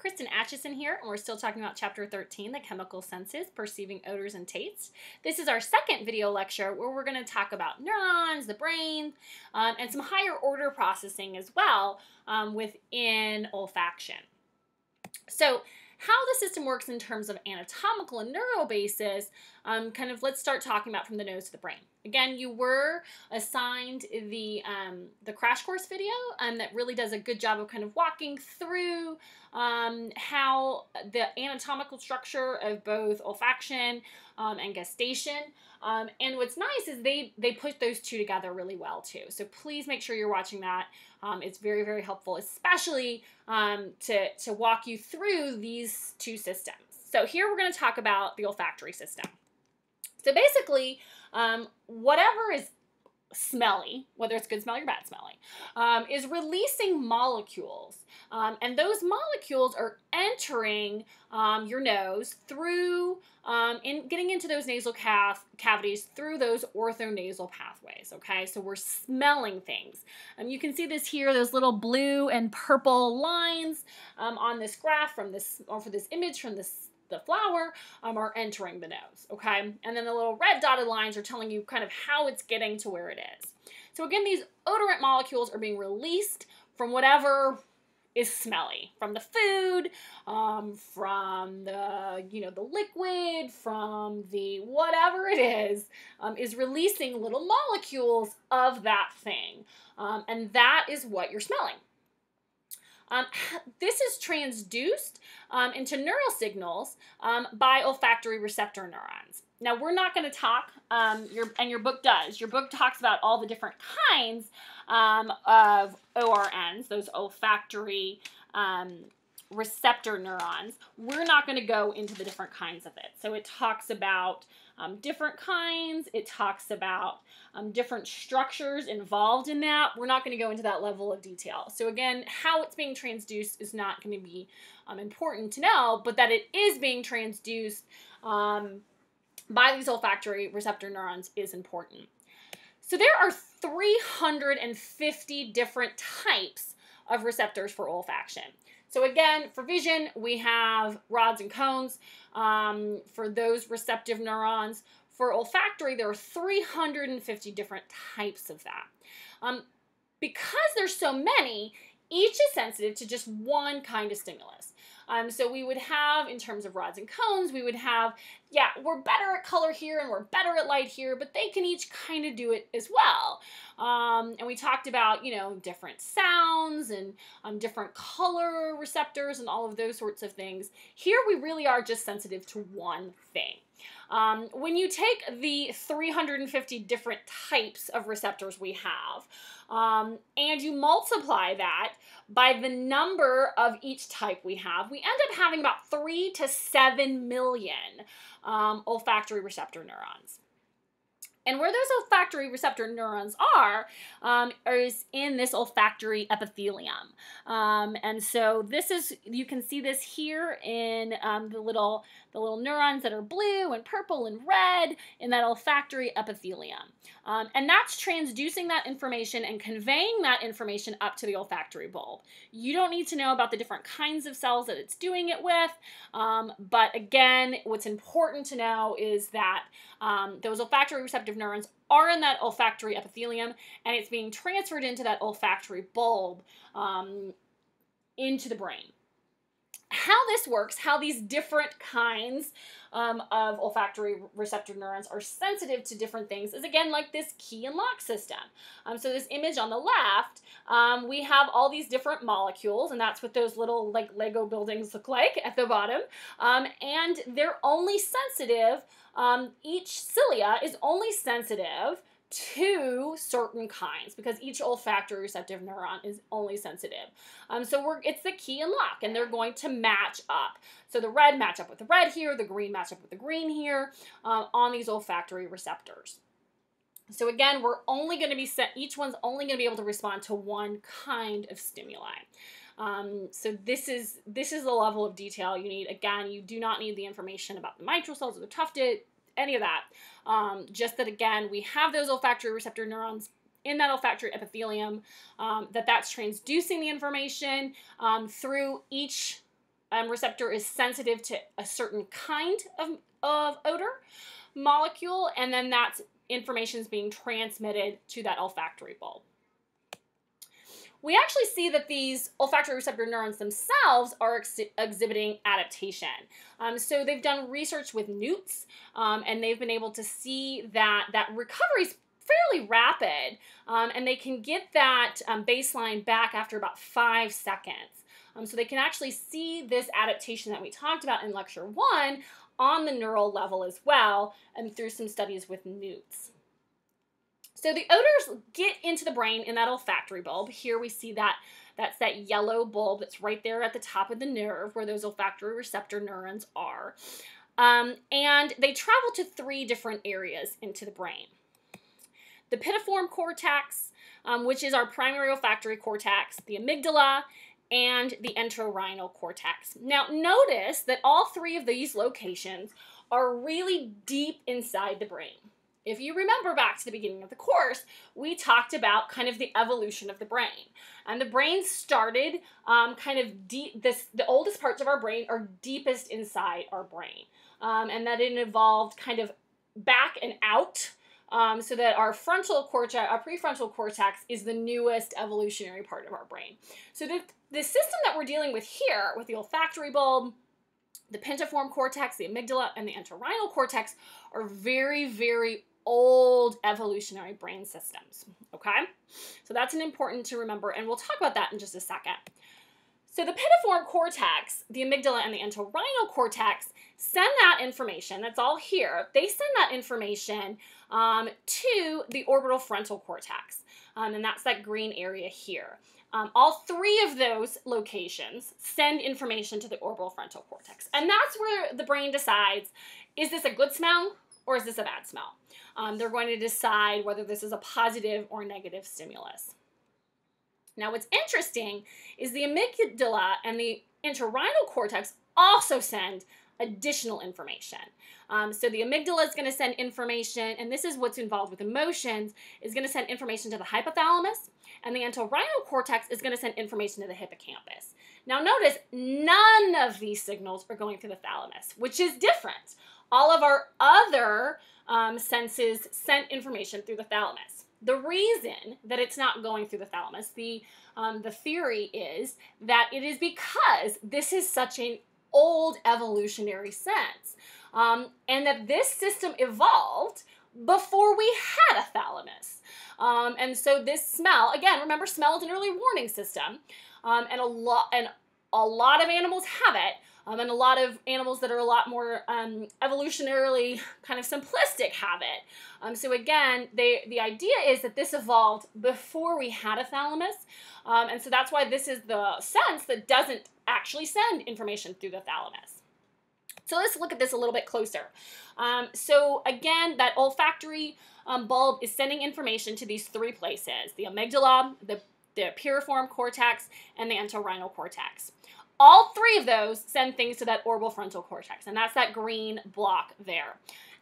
Kristin Atchison here, and we're still talking about Chapter 13, the chemical senses, perceiving odors and tastes. This is our second video lecture where we're going to talk about neurons, the brain, um, and some higher order processing as well um, within olfaction. So how the system works in terms of anatomical and neural basis, um, kind of let's start talking about from the nose to the brain. Again, you were assigned the um, the crash course video um, that really does a good job of kind of walking through um, how the anatomical structure of both olfaction um, and gustation. Um, and what's nice is they they put those two together really well too. So please make sure you're watching that. Um, it's very very helpful, especially to to walk you through these two systems. So here we're going to talk about the olfactory system. So basically, um, whatever is smelly, whether it's good smelling or bad smelling, um, is releasing molecules. Um, and those molecules are entering um, your nose through, um, in getting into those nasal cav cavities through those orthonasal pathways. Okay, so we're smelling things. Um, you can see this here, those little blue and purple lines um, on this graph from this, or for this image from this the flower um, are entering the nose, okay? And then the little red dotted lines are telling you kind of how it's getting to where it is. So again, these odorant molecules are being released from whatever is smelly from the food um, from the you know the liquid from the whatever it is um, is releasing little molecules of that thing um, and that is what you're smelling um, this is transduced um, into neural signals um, by olfactory receptor neurons. Now we're not going to talk, um, your, and your book does. Your book talks about all the different kinds um, of ORNs, those olfactory um, receptor neurons. We're not going to go into the different kinds of it. So it talks about um, different kinds. It talks about um, different structures involved in that. We're not going to go into that level of detail. So again, how it's being transduced is not going to be um, important to know, but that it is being transduced um, by these olfactory receptor neurons is important. So there are 350 different types of receptors for olfaction. So again, for vision, we have rods and cones um, for those receptive neurons. For olfactory, there are 350 different types of that. Um, because there's so many, each is sensitive to just one kind of stimulus. Um, so we would have, in terms of rods and cones, we would have, yeah, we're better at color here and we're better at light here, but they can each kind of do it as well. Um, and we talked about, you know, different sounds and um, different color receptors and all of those sorts of things. Here we really are just sensitive to one thing. Um, when you take the 350 different types of receptors we have, um, and you multiply that by the number of each type we have, we end up having about 3 to 7 million um, olfactory receptor neurons. And where those olfactory receptor neurons are, um, is in this olfactory epithelium. Um, and so this is, you can see this here in um, the little the little neurons that are blue and purple and red in that olfactory epithelium. Um, and that's transducing that information and conveying that information up to the olfactory bulb. You don't need to know about the different kinds of cells that it's doing it with, um, but again, what's important to know is that um, those olfactory receptive neurons are in that olfactory epithelium and it's being transferred into that olfactory bulb um, into the brain how this works, how these different kinds um, of olfactory receptor neurons are sensitive to different things is again like this key and lock system. Um, so this image on the left, um, we have all these different molecules, and that's what those little like Lego buildings look like at the bottom. Um, and they're only sensitive, um, each cilia is only sensitive to certain kinds because each olfactory receptive neuron is only sensitive. Um, so we're it's the key and lock, and they're going to match up. So the red match up with the red here, the green match up with the green here uh, on these olfactory receptors. So again, we're only going to be set, each one's only going to be able to respond to one kind of stimuli. Um, so this is this is the level of detail you need. Again, you do not need the information about the mitral cells or the tufted any of that. Um, just that again, we have those olfactory receptor neurons in that olfactory epithelium, um, that that's transducing the information um, through each um, receptor is sensitive to a certain kind of, of odor molecule, and then that information is being transmitted to that olfactory bulb. We actually see that these olfactory receptor neurons themselves are ex exhibiting adaptation. Um, so they've done research with newts, um, and they've been able to see that that recovery is fairly rapid, um, and they can get that um, baseline back after about five seconds. Um, so they can actually see this adaptation that we talked about in lecture one on the neural level as well, and through some studies with newts. So the odors get into the brain in that olfactory bulb. Here we see that that's that yellow bulb that's right there at the top of the nerve where those olfactory receptor neurons are. Um, and they travel to three different areas into the brain. The piriform cortex, um, which is our primary olfactory cortex, the amygdala, and the entorhinal cortex. Now, notice that all three of these locations are really deep inside the brain. If you remember back to the beginning of the course, we talked about kind of the evolution of the brain. And the brain started um, kind of deep, this, the oldest parts of our brain are deepest inside our brain. Um, and that it evolved kind of back and out um, so that our frontal cortex, our prefrontal cortex, is the newest evolutionary part of our brain. So the, the system that we're dealing with here, with the olfactory bulb, the piriform cortex, the amygdala, and the entorhinal cortex, are very, very old evolutionary brain systems, okay? So that's an important to remember, and we'll talk about that in just a second. So the piriform cortex, the amygdala, and the entorhinal cortex send that information, that's all here, they send that information um, to the orbital frontal cortex, um, and that's that green area here. Um, all three of those locations send information to the orbital frontal cortex. And that's where the brain decides, is this a good smell or is this a bad smell? Um, they're going to decide whether this is a positive or negative stimulus. Now, what's interesting is the amygdala and the entorhinal cortex also send additional information. Um, so the amygdala is going to send information, and this is what's involved with emotions, is going to send information to the hypothalamus, and the entorhinal cortex is going to send information to the hippocampus. Now notice, none of these signals are going through the thalamus, which is different. All of our other um, senses sent information through the thalamus. The reason that it's not going through the thalamus, the, um, the theory is that it is because this is such an old evolutionary sense, um, and that this system evolved before we had a thalamus. Um, and so this smell, again, remember smell is an early warning system, um, and a lot and a lot of animals have it, um, and a lot of animals that are a lot more um, evolutionarily kind of simplistic have it. Um, so again, they, the idea is that this evolved before we had a thalamus. Um, and so that's why this is the sense that doesn't actually send information through the thalamus. So let's look at this a little bit closer. Um, so again, that olfactory um, bulb is sending information to these three places, the amygdala, the, the piriform cortex, and the entorhinal cortex. All three of those send things to that orbital frontal cortex, and that's that green block there.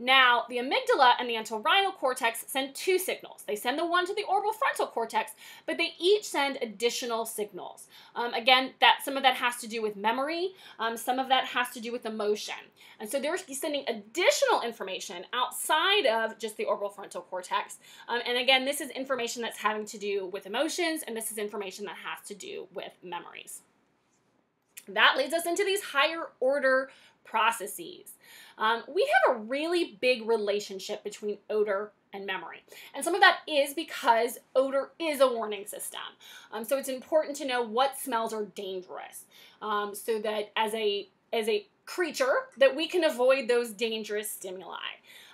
Now, the amygdala and the entorhinal cortex send two signals. They send the one to the orbital frontal cortex, but they each send additional signals. Um, again, that some of that has to do with memory, um, some of that has to do with emotion. And so they're sending additional information outside of just the orbital frontal cortex. Um, and again, this is information that's having to do with emotions, and this is information that has to do with memories. That leads us into these higher order processes. Um, we have a really big relationship between odor and memory. And some of that is because odor is a warning system. Um, so it's important to know what smells are dangerous um, so that as a, as a creature that we can avoid those dangerous stimuli.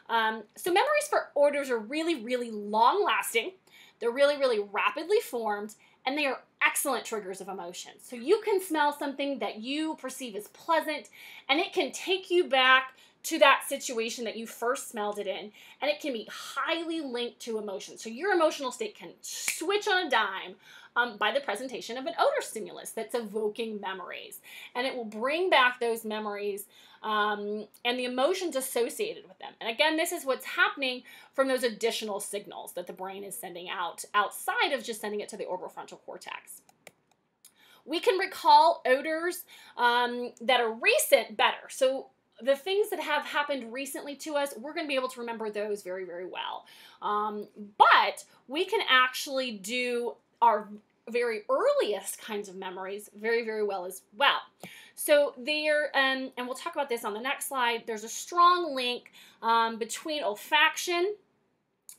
Um, so memories for odors are really, really long lasting. They're really, really rapidly formed and they are excellent triggers of emotion. So you can smell something that you perceive as pleasant, and it can take you back to that situation that you first smelled it in, and it can be highly linked to emotion. So your emotional state can switch on a dime um, by the presentation of an odor stimulus that's evoking memories. And it will bring back those memories um, and the emotions associated with them. And again, this is what's happening from those additional signals that the brain is sending out outside of just sending it to the orbital frontal cortex. We can recall odors um, that are recent better. So the things that have happened recently to us, we're going to be able to remember those very, very well. Um, but we can actually do our very earliest kinds of memories very, very well as well. So there, um, and we'll talk about this on the next slide, there's a strong link um, between olfaction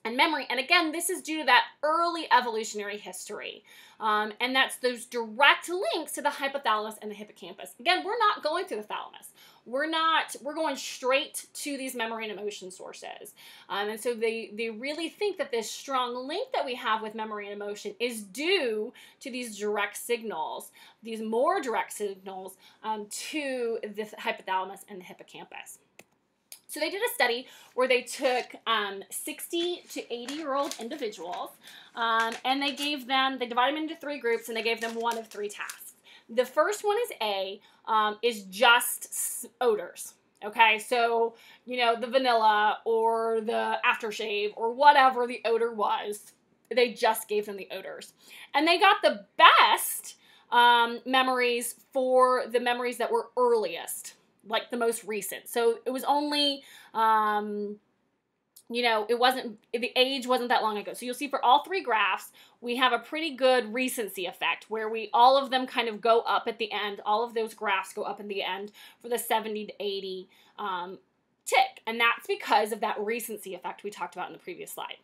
and memory. And again, this is due to that early evolutionary history. Um, and that's those direct links to the hypothalamus and the hippocampus. Again, we're not going through the thalamus. We're not, we're going straight to these memory and emotion sources. Um, and so they, they really think that this strong link that we have with memory and emotion is due to these direct signals, these more direct signals um, to the hypothalamus and the hippocampus. So they did a study where they took um, 60 to 80 year old individuals um, and they gave them, they divided them into three groups and they gave them one of three tasks. The first one is A, um, is just odors. Okay, so you know, the vanilla or the aftershave or whatever the odor was, they just gave them the odors. And they got the best um, memories for the memories that were earliest like the most recent. So it was only, um, you know, it wasn't, the age wasn't that long ago. So you'll see for all three graphs, we have a pretty good recency effect where we, all of them kind of go up at the end. All of those graphs go up in the end for the 70 to 80 um, tick. And that's because of that recency effect we talked about in the previous slide.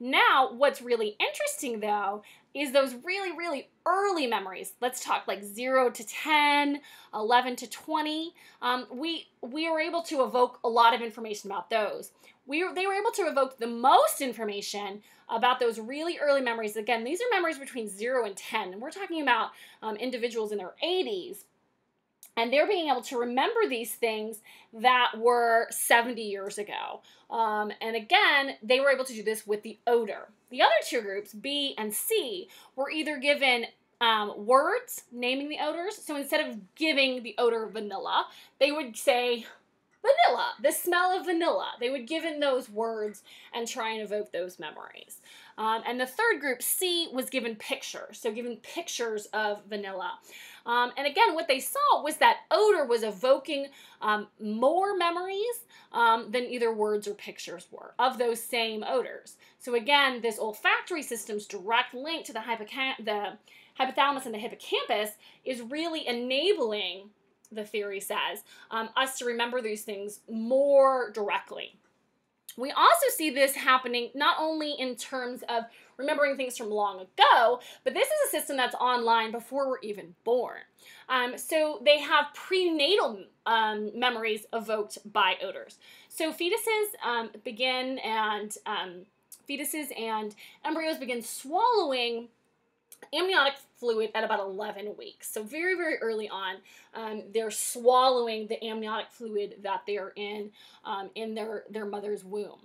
Now, what's really interesting though is those really, really early memories. Let's talk like 0 to 10, 11 to 20. Um, we, we were able to evoke a lot of information about those. We they were able to evoke the most information about those really early memories. Again, these are memories between 0 and 10. And we're talking about um, individuals in their 80s, and they're being able to remember these things that were 70 years ago. Um, and again, they were able to do this with the odor. The other two groups, B and C, were either given um, words naming the odors. So instead of giving the odor vanilla, they would say vanilla, the smell of vanilla. They would give in those words and try and evoke those memories. Um, and the third group, C, was given pictures, so given pictures of vanilla. Um, and again, what they saw was that odor was evoking um, more memories um, than either words or pictures were of those same odors. So again, this olfactory system's direct link to the, the hypothalamus and the hippocampus is really enabling, the theory says, um, us to remember these things more directly. We also see this happening not only in terms of remembering things from long ago, but this is a system that's online before we're even born. Um, so they have prenatal um, memories evoked by odors. So fetuses um, begin and um, fetuses and embryos begin swallowing amniotic fluid at about 11 weeks. So very, very early on, um, they're swallowing the amniotic fluid that they're in um, in their, their mother's womb.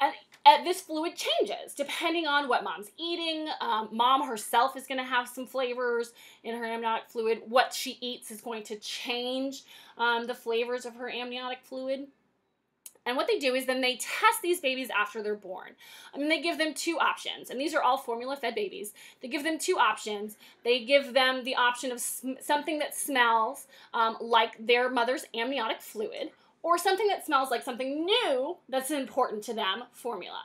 And, and, this fluid changes depending on what mom's eating. Um, mom herself is going to have some flavors in her amniotic fluid. What she eats is going to change um, the flavors of her amniotic fluid. And what they do is then they test these babies after they're born. I mean, they give them two options, and these are all formula fed babies. They give them two options. They give them the option of something that smells um, like their mother's amniotic fluid, or something that smells like something new that's important to them, formula.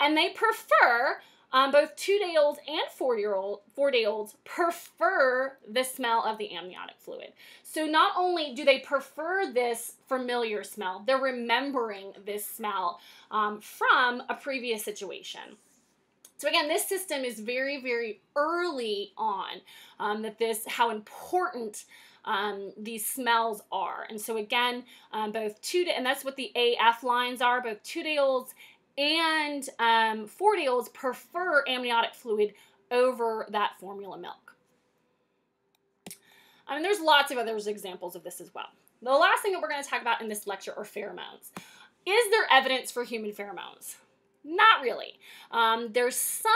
And they prefer um, both two-day-olds and four-year-old, four-day-olds prefer the smell of the amniotic fluid. So not only do they prefer this familiar smell, they're remembering this smell um, from a previous situation. So again, this system is very, very early on um, that this, how important um, these smells are. And so again, um, both two, day, and that's what the AF lines are, both two-day-olds and um, four-day-olds prefer amniotic fluid over that formula milk. I mean, there's lots of other examples of this as well. The last thing that we're going to talk about in this lecture are pheromones. Is there evidence for human pheromones? Not really. Um, there's some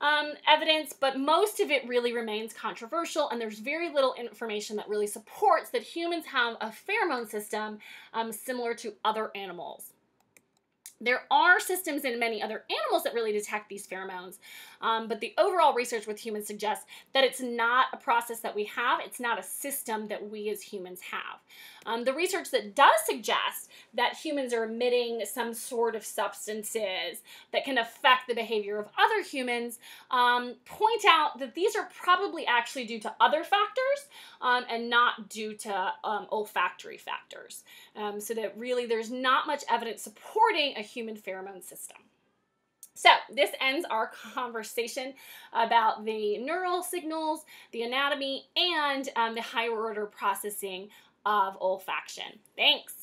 um, evidence, but most of it really remains controversial, and there's very little information that really supports that humans have a pheromone system um, similar to other animals. There are systems in many other animals that really detect these pheromones, um, but the overall research with humans suggests that it's not a process that we have, it's not a system that we as humans have. Um, the research that does suggest that humans are emitting some sort of substances that can affect the behavior of other humans um, point out that these are probably actually due to other factors um, and not due to um, olfactory factors. Um, so that really there's not much evidence supporting a human pheromone system. So this ends our conversation about the neural signals, the anatomy, and um, the higher order processing of olfaction. Thanks.